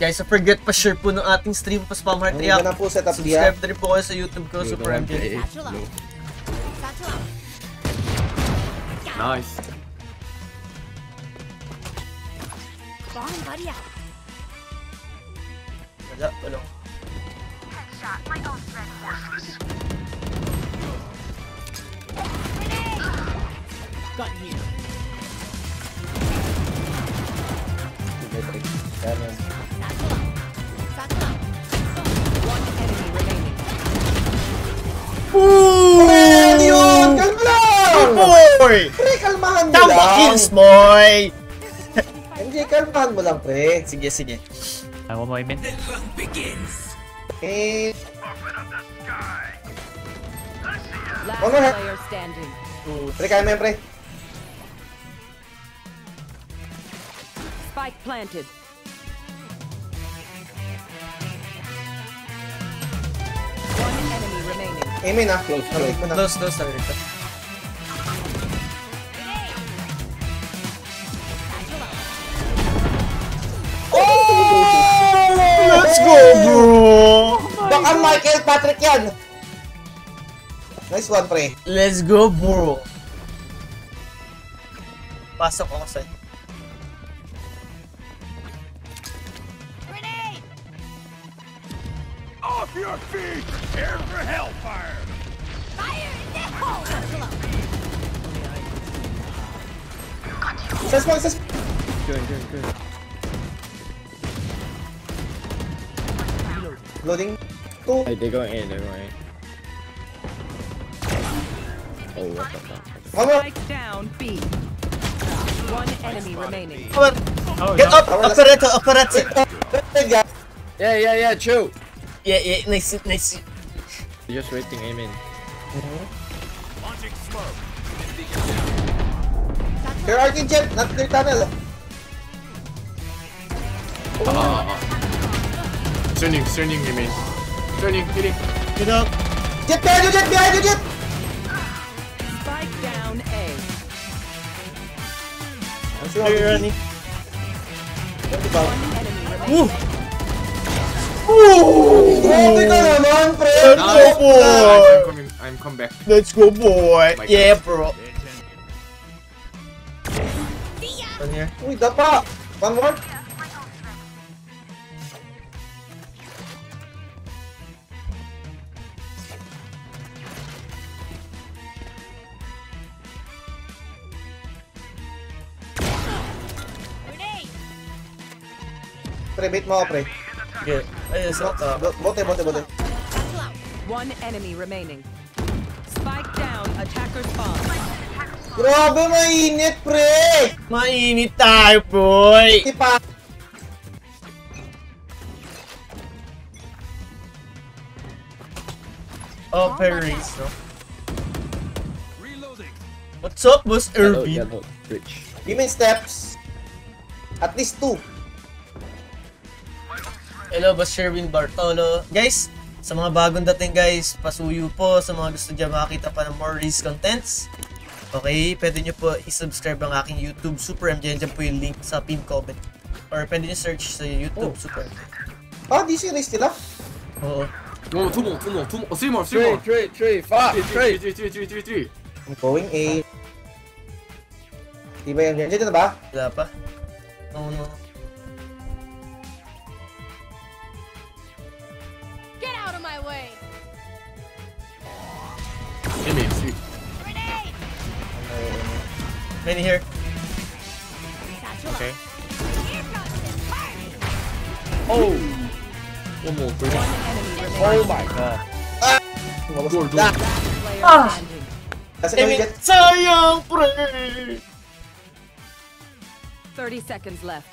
Guys, so forget pa share po ng ating stream pa spam heart react. ganda po setup niya. Subscribe na rin po kayo sa YouTube ko, Super MJ. Nice. Wala, wala. Yan, yan. One enemy remaining. Man, yun! Kalma lang! Boy! Pre, kalmahan mo Tama lang! kills, boy! MJ, kalmahan mo lang, pre. Sige, sige. I one more mid. Eh, Last player standing. pre, kaya mo yan, pre. Spike planted. Amen ah. Close, Narinig mo na. Close, close, sabi rito. Oh! Let's go, bro! Baka Michael Patrick yan! Nice one, pre. Let's go, bro! Pasok ako sa'yo. Sas mo, sas Good, good, good. Loading. Two. Hey, they're going in, they're going in. Oh, what the fuck? One more. Down B. One enemy remaining. Come on! Oh, Get up! Operator, operator! Yeah. Yeah, yeah, yeah, chill. Yeah, yeah, nice, nice. You're just waiting, aim in. There are in jet, not clear tunnel. Ah. Turning, turning remain. Turning, hitting. Get up! Jett behind you, jet behind you, jet! Spike down A. I'm still You're running. B. Yan, diba? One. Woo! Grabe ka naman, pre! Let's go, boy! I'm boy! coming, I'm come back. Let's go, boy! My Yeah, God. bro! One here. Uy, dapa! One more. Pre, bait mo ako, pre. Sige. Ayun, uh, Bote, bote, bote. One enemy remaining. Spike down. Attacker spawn. Grabe, mainit, pre! Mainit tayo, boy! Ipa! Operation. What's up, Boss Hello, Irvin? hello, Rich. Give me steps. At least two. Hello, Boss Sherwin Bartolo. Guys, sa mga bagong dating guys, pasuyo po sa mga gusto dyan makakita pa ng more Reels contents. Okay, pwede nyo po i-subscribe ang aking YouTube Super MJ. Dyan po yung link sa pin comment. Or pwede nyo search sa YouTube Oh. Super MJ. Ah, di serious nila? Oo. No, two more, two more, two more. Oh, three more, three Three, more. three, three, five, Three, three. three, three, three, three, three. I'm going A. Di ba yan? Dito na ba? Wala pa? No, no. In here. Okay. Oh! One more three. Oh my god. Ah! Door, door. Ah! That's it. Get... Sayang 30 seconds left.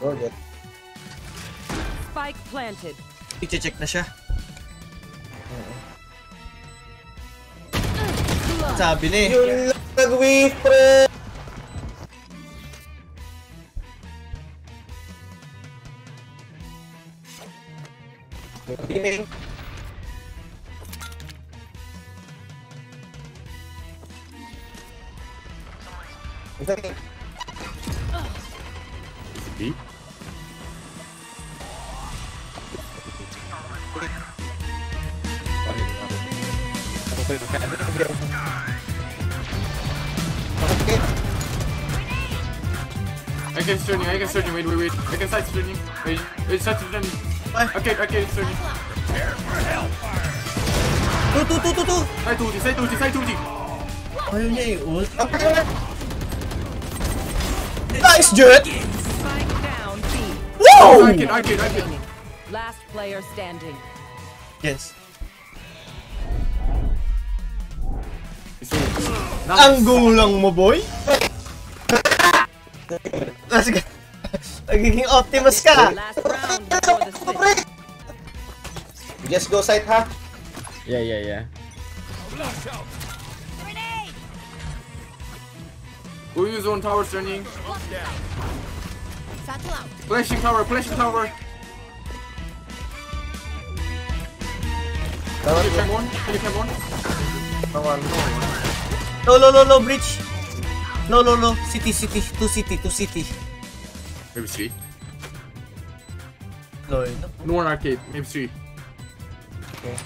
Door good. Spike planted. Check na siya. Sabi ni. Yun lang nag-wave, pre! Okay. I can turn you. I can turn you. wait, wait, wait. I can side turn you. Wait, wait, side turn you. Okay, okay, it's turning. Prepare for hellfire! Tu, tu, tu, tu, tu! Sai tu ulti, sai tu. Nice, Jett! Whoa! I can, I can, I can. Last player standing. Yes. Ang gulang mo, boy! Nasa Nagiging Optimus ka! Just go side, ha? Yeah, yeah, yeah. Go use on tower out. Flashing tower, flashing tower. Can you cam on? Can you cam on? Naman. Low, low, low, low, bridge! Low, low, low. City, city. Two city, two city. Maybe three. Low, no? Eh, no one arcade, maybe three. Okay.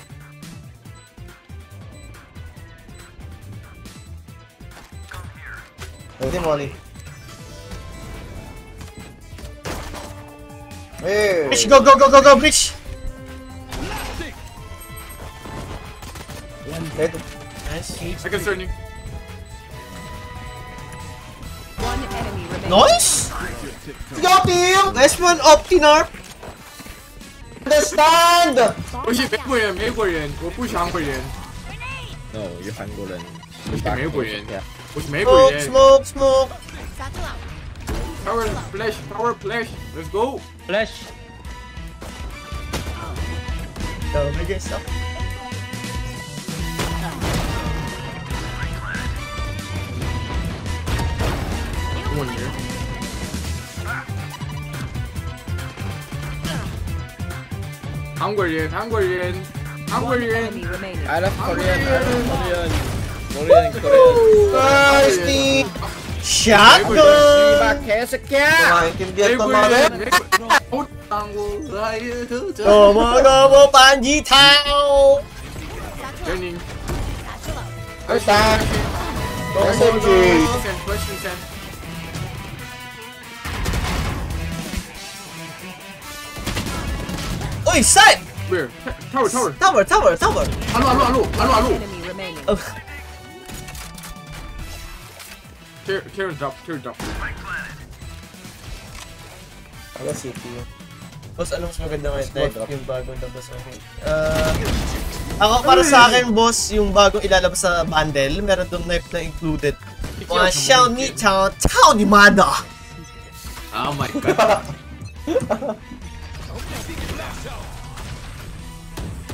Pwede Molly. Hey! Bridge, go, go, go, go, go, bridge! Dead. Nice. I can stun you. One enemy remaining. Nice! Go team! Nice one, Optinarp! Understand! 不是美国人，美国人，我不是韩国人， No, you're 韩国人。我是美国人 Yeah. 我是美国 Smoke, 人。 smoke, smoke! Satchel out. Tower flash, tower flash. Let's go. Flash. Dami guys, ah. One 건데 안 걸린 안 걸린 안 걸린 I love Korean I love Korean Korean Thirsty 샷건 개새끼야 너무너무 반지 타오 일단 너무 Uy, side! Where? Tower, tower. Tower, tower, tower! Alo, alo, alo, alo, alo. Enemy remaining. Oh, Tear, drop, tear drop. Ala city yun. boss, ano mas maganda ngayon? Drop. yung bagong labas ngayon. Uh, ako para sa akin, boss, yung bagong ilalabas sa bundle, meron doon knife na included. Mga Xiaomi Chao Chao ni Mada! Oh my god.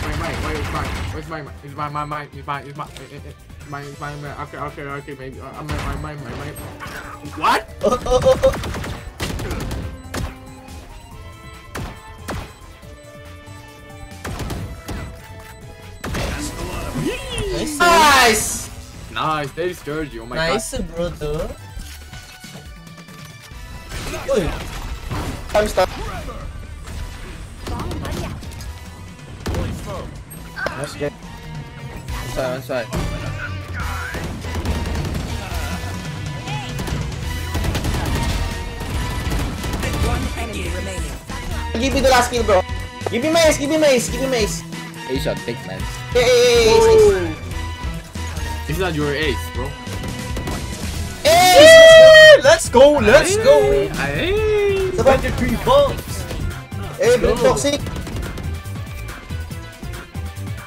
where is my, where's my, is my, my, my, is my, is my, eh, eh, eh. my, my, my, okay, okay, okay, maybe, uh, my, my, my, my, my, what? Nice, Nice! Nice, there is Sergio, oh my god. nice, brother. Uy, Time stop. Nice get. One side, one side. One enemy remaining. Give you the last kill, bro. Give me mace, give me mace, give me mace. A shot, take man. Hey, hey, hey, hey, It's not your ace, bro. hey. Let's go! Let's go! Ay! Sabay. 23 bombs! Eh, Blue Toxic.